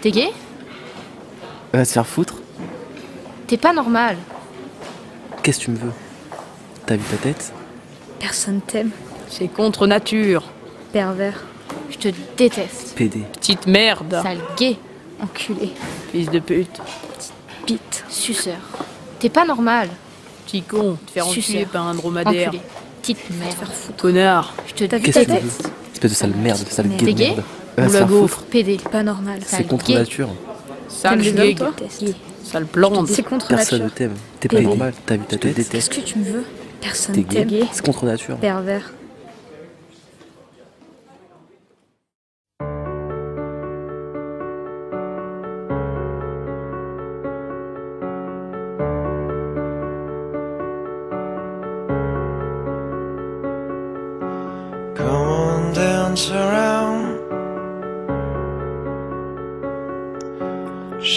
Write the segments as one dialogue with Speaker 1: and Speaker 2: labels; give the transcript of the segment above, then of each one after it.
Speaker 1: T'es gay
Speaker 2: Va se faire foutre
Speaker 1: T'es pas normal.
Speaker 2: Qu'est-ce que tu me veux? T'as vu ta tête?
Speaker 3: Personne t'aime.
Speaker 4: C'est contre nature.
Speaker 3: Pervers.
Speaker 1: Je te déteste.
Speaker 2: PD.
Speaker 4: Petite merde.
Speaker 1: Sale gay.
Speaker 3: Enculé.
Speaker 4: Fils de pute.
Speaker 3: Bite.
Speaker 1: Suceur. T'es pas normal.
Speaker 4: Petit con. Te faire enculer
Speaker 1: Suceur.
Speaker 4: par un dromadaire.
Speaker 1: Enculé. Petite merde.
Speaker 4: Connard.
Speaker 1: Je te
Speaker 3: T'as vu ta
Speaker 2: Espèce de sale merde, sale gay
Speaker 1: T'es
Speaker 4: Ou la
Speaker 2: faire
Speaker 4: gaufre.
Speaker 1: PD.
Speaker 3: Pas normal.
Speaker 2: C'est contre
Speaker 1: gay.
Speaker 2: nature.
Speaker 4: Sale
Speaker 1: Gay.
Speaker 4: Sale plante.
Speaker 3: C'est contre
Speaker 2: Personne ne
Speaker 3: nature.
Speaker 2: t'aime. T'es pas normal. T'as vu ta tête
Speaker 3: Qu'est-ce que tu me veux Personne
Speaker 2: T'es gay.
Speaker 3: t'aime.
Speaker 2: C'est contre nature.
Speaker 3: Pervers.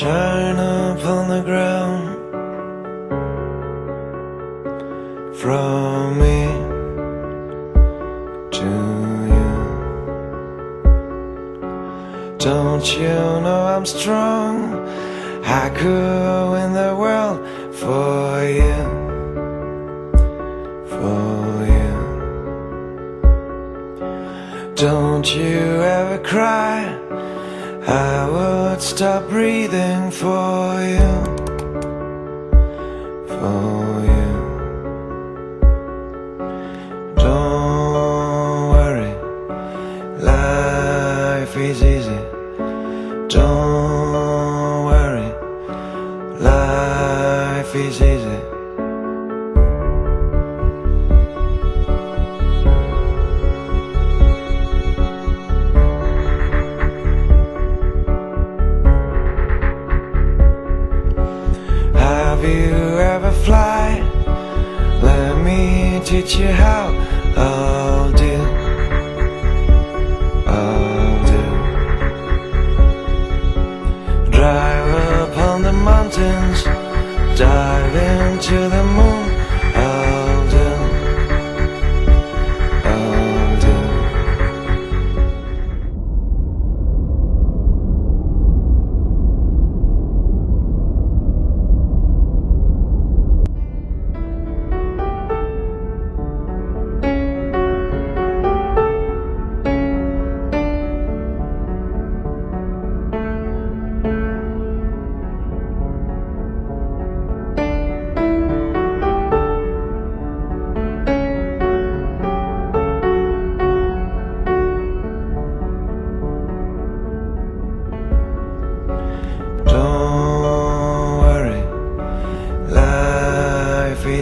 Speaker 5: Shine up on the ground. From me to you. Don't you know I'm strong? I could win the world for you. For you. Don't you ever cry. I would stop breathing for you. For you. Don't worry. Life is easy. Teach you how I'll do. I'll do. Drive upon the mountains, dive into the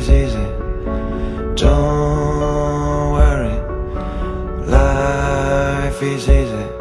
Speaker 5: easy. Don't worry, life is easy.